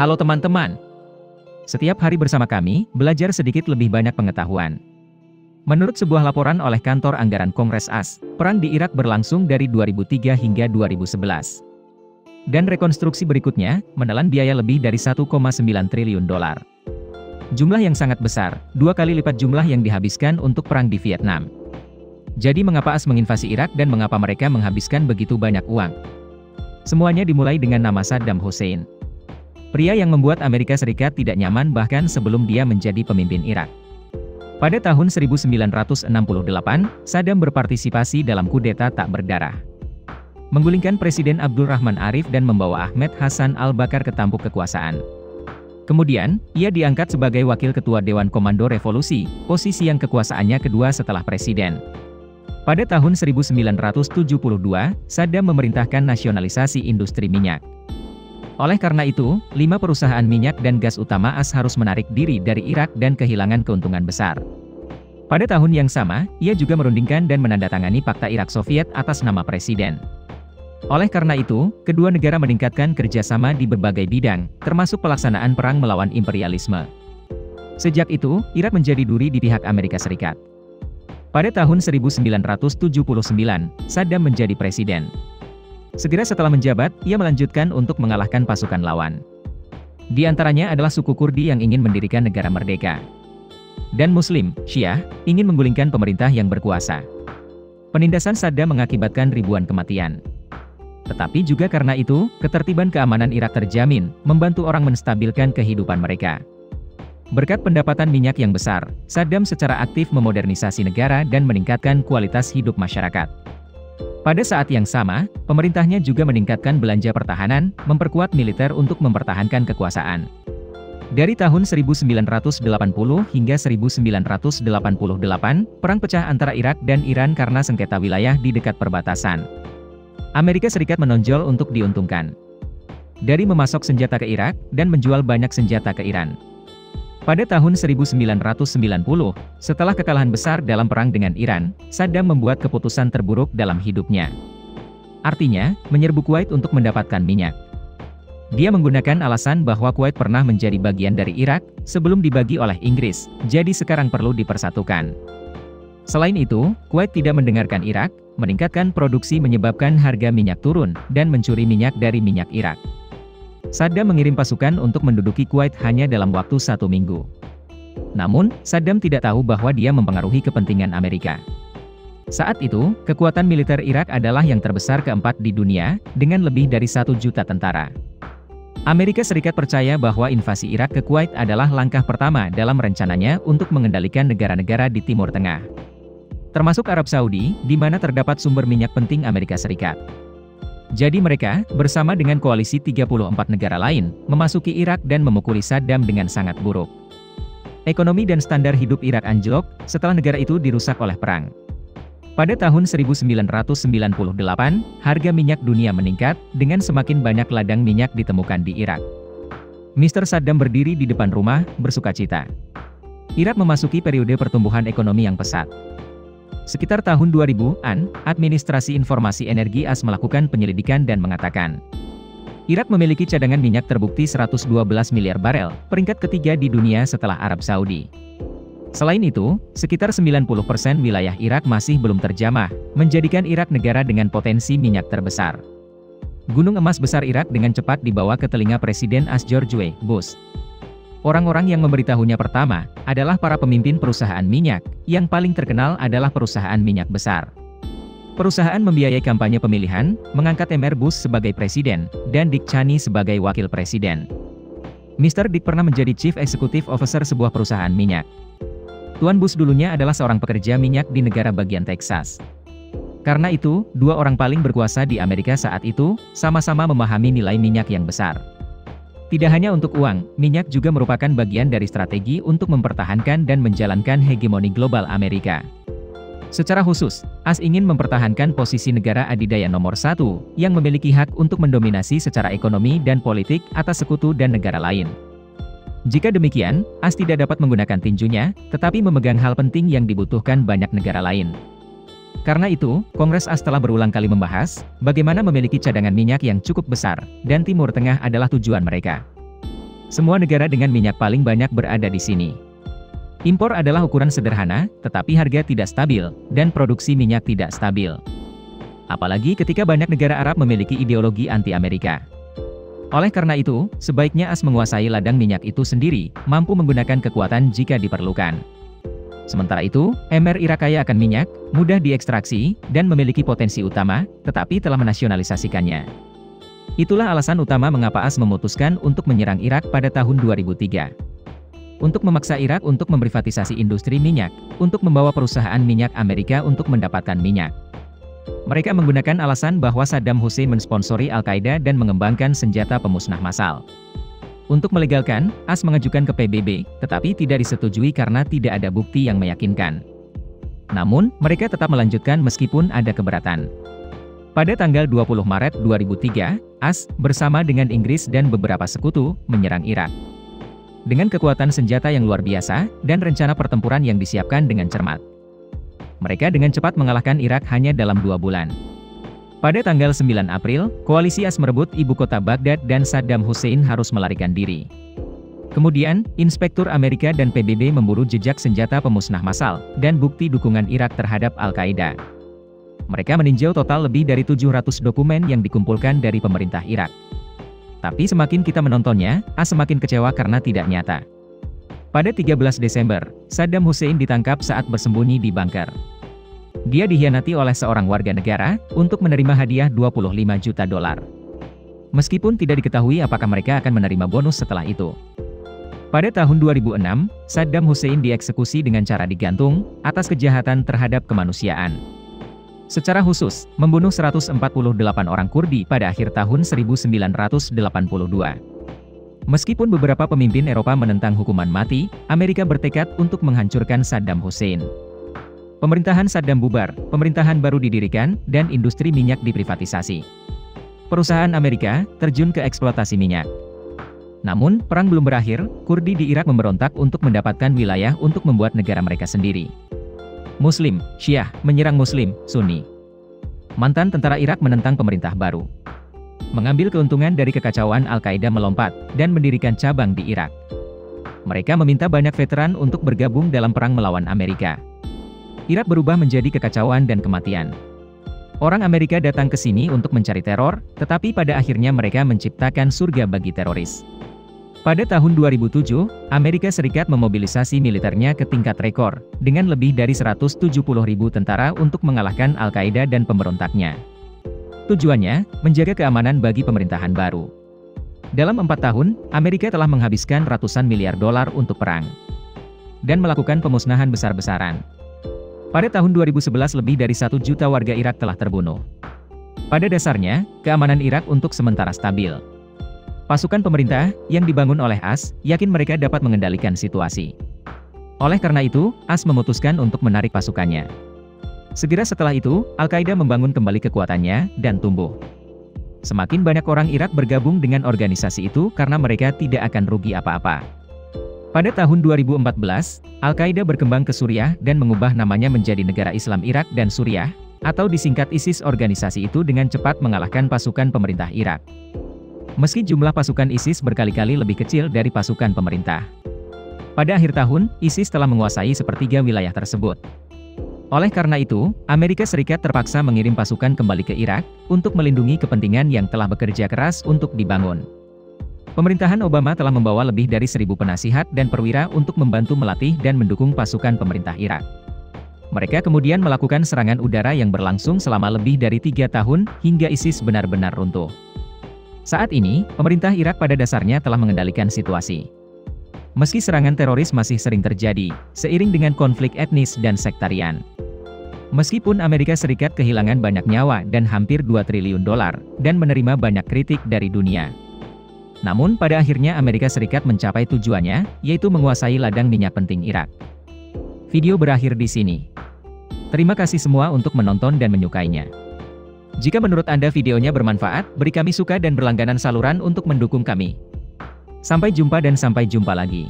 Halo teman-teman. Setiap hari bersama kami, belajar sedikit lebih banyak pengetahuan. Menurut sebuah laporan oleh Kantor Anggaran Kongres AS, perang di Irak berlangsung dari 2003 hingga 2011. Dan rekonstruksi berikutnya, menelan biaya lebih dari 1,9 triliun dolar. Jumlah yang sangat besar, dua kali lipat jumlah yang dihabiskan untuk perang di Vietnam. Jadi mengapa AS menginvasi Irak dan mengapa mereka menghabiskan begitu banyak uang? Semuanya dimulai dengan nama Saddam Hussein. Pria yang membuat Amerika Serikat tidak nyaman bahkan sebelum dia menjadi pemimpin Irak. Pada tahun 1968, Saddam berpartisipasi dalam kudeta tak berdarah. Menggulingkan Presiden Abdul Rahman Arif dan membawa Ahmed Hasan al-Bakar ke tampuk kekuasaan. Kemudian, ia diangkat sebagai Wakil Ketua Dewan Komando Revolusi, posisi yang kekuasaannya kedua setelah Presiden. Pada tahun 1972, Saddam memerintahkan nasionalisasi industri minyak. Oleh karena itu, lima perusahaan minyak dan gas utama AS harus menarik diri dari Irak dan kehilangan keuntungan besar. Pada tahun yang sama, ia juga merundingkan dan menandatangani Fakta Irak Soviet atas nama Presiden. Oleh karena itu, kedua negara meningkatkan kerjasama di berbagai bidang, termasuk pelaksanaan perang melawan imperialisme. Sejak itu, Irak menjadi duri di pihak Amerika Serikat. Pada tahun 1979, Saddam menjadi presiden. Segera setelah menjabat, ia melanjutkan untuk mengalahkan pasukan lawan. Di antaranya adalah suku Kurdi yang ingin mendirikan negara merdeka. Dan Muslim, Syiah, ingin menggulingkan pemerintah yang berkuasa. Penindasan Saddam mengakibatkan ribuan kematian. Tetapi juga karena itu, ketertiban keamanan Irak terjamin, membantu orang menstabilkan kehidupan mereka. Berkat pendapatan minyak yang besar, Saddam secara aktif memodernisasi negara dan meningkatkan kualitas hidup masyarakat. Pada saat yang sama, pemerintahnya juga meningkatkan belanja pertahanan, memperkuat militer untuk mempertahankan kekuasaan. Dari tahun 1980 hingga 1988, perang pecah antara Irak dan Iran karena sengketa wilayah di dekat perbatasan. Amerika Serikat menonjol untuk diuntungkan. Dari memasok senjata ke Irak, dan menjual banyak senjata ke Iran. Pada tahun 1990, setelah kekalahan besar dalam perang dengan Iran, Saddam membuat keputusan terburuk dalam hidupnya. Artinya, menyerbu Kuwait untuk mendapatkan minyak. Dia menggunakan alasan bahwa Kuwait pernah menjadi bagian dari Irak, sebelum dibagi oleh Inggris, jadi sekarang perlu dipersatukan. Selain itu, Kuwait tidak mendengarkan Irak, meningkatkan produksi menyebabkan harga minyak turun, dan mencuri minyak dari minyak Irak. Saddam mengirim pasukan untuk menduduki Kuwait hanya dalam waktu satu minggu. Namun, Saddam tidak tahu bahwa dia mempengaruhi kepentingan Amerika. Saat itu, kekuatan militer Irak adalah yang terbesar keempat di dunia, dengan lebih dari satu juta tentara. Amerika Serikat percaya bahwa invasi Irak ke Kuwait adalah langkah pertama dalam rencananya untuk mengendalikan negara-negara di Timur Tengah. Termasuk Arab Saudi, di mana terdapat sumber minyak penting Amerika Serikat. Jadi mereka, bersama dengan koalisi 34 negara lain, memasuki Irak dan memukuli Saddam dengan sangat buruk. Ekonomi dan standar hidup Irak anjlok, setelah negara itu dirusak oleh perang. Pada tahun 1998, harga minyak dunia meningkat, dengan semakin banyak ladang minyak ditemukan di Irak. Mr. Saddam berdiri di depan rumah, bersuka cita. Irak memasuki periode pertumbuhan ekonomi yang pesat. Sekitar tahun 2000-an, Administrasi Informasi Energi AS melakukan penyelidikan dan mengatakan, Irak memiliki cadangan minyak terbukti 112 miliar barel, peringkat ketiga di dunia setelah Arab Saudi. Selain itu, sekitar 90% wilayah Irak masih belum terjamah, menjadikan Irak negara dengan potensi minyak terbesar. Gunung emas besar Irak dengan cepat dibawa ke telinga Presiden As George W. Bush. Orang-orang yang memberitahunya pertama, adalah para pemimpin perusahaan minyak, yang paling terkenal adalah perusahaan minyak besar. Perusahaan membiayai kampanye pemilihan, mengangkat MR Bush sebagai presiden, dan Dick Cheney sebagai wakil presiden. Mr. Dick pernah menjadi Chief Executive Officer sebuah perusahaan minyak. Tuan Bush dulunya adalah seorang pekerja minyak di negara bagian Texas. Karena itu, dua orang paling berkuasa di Amerika saat itu, sama-sama memahami nilai minyak yang besar. Tidak hanya untuk uang, minyak juga merupakan bagian dari strategi untuk mempertahankan dan menjalankan hegemoni global Amerika. Secara khusus, AS ingin mempertahankan posisi negara adidaya nomor satu, yang memiliki hak untuk mendominasi secara ekonomi dan politik atas sekutu dan negara lain. Jika demikian, AS tidak dapat menggunakan tinjunya, tetapi memegang hal penting yang dibutuhkan banyak negara lain. Karena itu, Kongres AS telah berulang kali membahas, bagaimana memiliki cadangan minyak yang cukup besar, dan Timur Tengah adalah tujuan mereka. Semua negara dengan minyak paling banyak berada di sini. Impor adalah ukuran sederhana, tetapi harga tidak stabil, dan produksi minyak tidak stabil. Apalagi ketika banyak negara Arab memiliki ideologi anti-Amerika. Oleh karena itu, sebaiknya AS menguasai ladang minyak itu sendiri, mampu menggunakan kekuatan jika diperlukan. Sementara itu, MR Irak kaya akan minyak, mudah diekstraksi, dan memiliki potensi utama, tetapi telah menasionalisasikannya. Itulah alasan utama mengapa AS memutuskan untuk menyerang Irak pada tahun 2003 untuk memaksa Irak untuk memprivatisasi industri minyak, untuk membawa perusahaan minyak Amerika untuk mendapatkan minyak. Mereka menggunakan alasan bahwa Saddam Hussein mensponsori Al-Qaeda dan mengembangkan senjata pemusnah massal. Untuk melegalkan, AS mengajukan ke PBB, tetapi tidak disetujui karena tidak ada bukti yang meyakinkan. Namun, mereka tetap melanjutkan meskipun ada keberatan. Pada tanggal 20 Maret 2003, AS, bersama dengan Inggris dan beberapa sekutu, menyerang Irak. Dengan kekuatan senjata yang luar biasa, dan rencana pertempuran yang disiapkan dengan cermat. Mereka dengan cepat mengalahkan Irak hanya dalam dua bulan. Pada tanggal 9 April, koalisi AS merebut ibu kota Baghdad dan Saddam Hussein harus melarikan diri. Kemudian, Inspektur Amerika dan PBB memburu jejak senjata pemusnah massal, dan bukti dukungan Irak terhadap Al-Qaeda. Mereka meninjau total lebih dari 700 dokumen yang dikumpulkan dari pemerintah Irak. Tapi semakin kita menontonnya, A semakin kecewa karena tidak nyata. Pada 13 Desember, Saddam Hussein ditangkap saat bersembunyi di bunker. Dia dihianati oleh seorang warga negara, untuk menerima hadiah 25 juta dolar. Meskipun tidak diketahui apakah mereka akan menerima bonus setelah itu. Pada tahun 2006, Saddam Hussein dieksekusi dengan cara digantung, atas kejahatan terhadap kemanusiaan. Secara khusus, membunuh 148 orang Kurdi pada akhir tahun 1982. Meskipun beberapa pemimpin Eropa menentang hukuman mati, Amerika bertekad untuk menghancurkan Saddam Hussein. Pemerintahan Saddam bubar, pemerintahan baru didirikan, dan industri minyak diprivatisasi. Perusahaan Amerika terjun ke eksploitasi minyak. Namun, perang belum berakhir, Kurdi di Irak memberontak untuk mendapatkan wilayah untuk membuat negara mereka sendiri. Muslim, Syiah, menyerang Muslim, Sunni. Mantan tentara Irak menentang pemerintah baru. Mengambil keuntungan dari kekacauan Al-Qaeda melompat, dan mendirikan cabang di Irak. Mereka meminta banyak veteran untuk bergabung dalam perang melawan Amerika. Irak berubah menjadi kekacauan dan kematian. Orang Amerika datang ke sini untuk mencari teror, tetapi pada akhirnya mereka menciptakan surga bagi teroris. Pada tahun 2007, Amerika Serikat memobilisasi militernya ke tingkat rekor, dengan lebih dari 170 ribu tentara untuk mengalahkan Al-Qaeda dan pemberontaknya. Tujuannya, menjaga keamanan bagi pemerintahan baru. Dalam empat tahun, Amerika telah menghabiskan ratusan miliar dolar untuk perang. Dan melakukan pemusnahan besar-besaran. Pada tahun 2011 lebih dari satu juta warga Irak telah terbunuh. Pada dasarnya, keamanan Irak untuk sementara stabil. Pasukan pemerintah, yang dibangun oleh AS, yakin mereka dapat mengendalikan situasi. Oleh karena itu, AS memutuskan untuk menarik pasukannya. Segera setelah itu, Al-Qaeda membangun kembali kekuatannya, dan tumbuh. Semakin banyak orang Irak bergabung dengan organisasi itu karena mereka tidak akan rugi apa-apa. Pada tahun 2014, Al-Qaeda berkembang ke Suriah dan mengubah namanya menjadi Negara Islam Irak dan Suriah, atau disingkat ISIS organisasi itu dengan cepat mengalahkan pasukan pemerintah Irak. Meski jumlah pasukan ISIS berkali-kali lebih kecil dari pasukan pemerintah. Pada akhir tahun, ISIS telah menguasai sepertiga wilayah tersebut. Oleh karena itu, Amerika Serikat terpaksa mengirim pasukan kembali ke Irak, untuk melindungi kepentingan yang telah bekerja keras untuk dibangun. Pemerintahan Obama telah membawa lebih dari seribu penasihat dan perwira untuk membantu melatih dan mendukung pasukan pemerintah Irak. Mereka kemudian melakukan serangan udara yang berlangsung selama lebih dari tiga tahun, hingga ISIS benar-benar runtuh. Saat ini, pemerintah Irak pada dasarnya telah mengendalikan situasi. Meski serangan teroris masih sering terjadi, seiring dengan konflik etnis dan sektarian. Meskipun Amerika Serikat kehilangan banyak nyawa dan hampir 2 triliun dolar, dan menerima banyak kritik dari dunia. Namun pada akhirnya Amerika Serikat mencapai tujuannya, yaitu menguasai ladang minyak penting Irak. Video berakhir di sini. Terima kasih semua untuk menonton dan menyukainya. Jika menurut Anda videonya bermanfaat, beri kami suka dan berlangganan saluran untuk mendukung kami. Sampai jumpa dan sampai jumpa lagi.